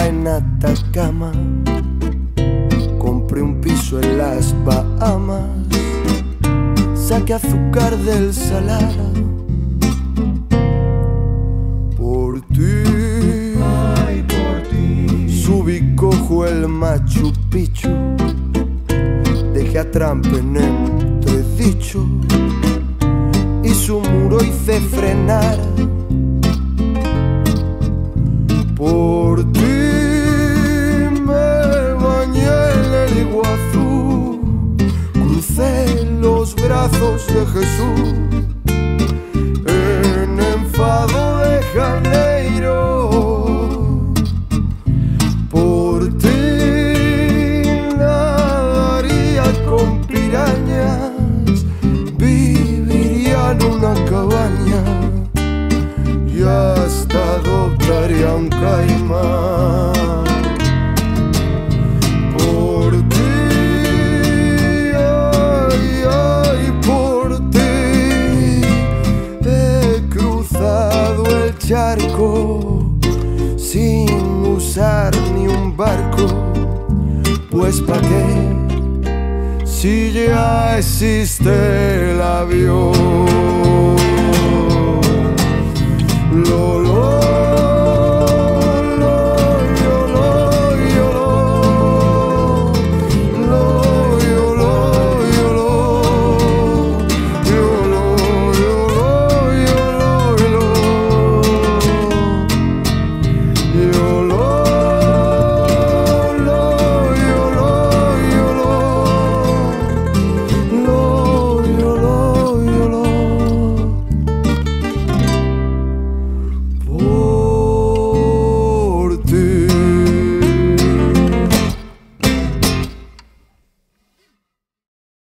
en Atacama. Compré un piso en las Bahamas. Saqué azúcar del salar. Por ti. Ay, por ti. Subí cojo el Machu Picchu. Dejé a Trump en entredicho. Y su muro hice frenar. Crucé los brazos de Jesús. En enfado de Janeiro por ti nadaría con pirañas, viviría en una cabaña y hasta adoptaría un caimán. Charco sin usar ni un barco, pues pa' qué si ya existe el avión.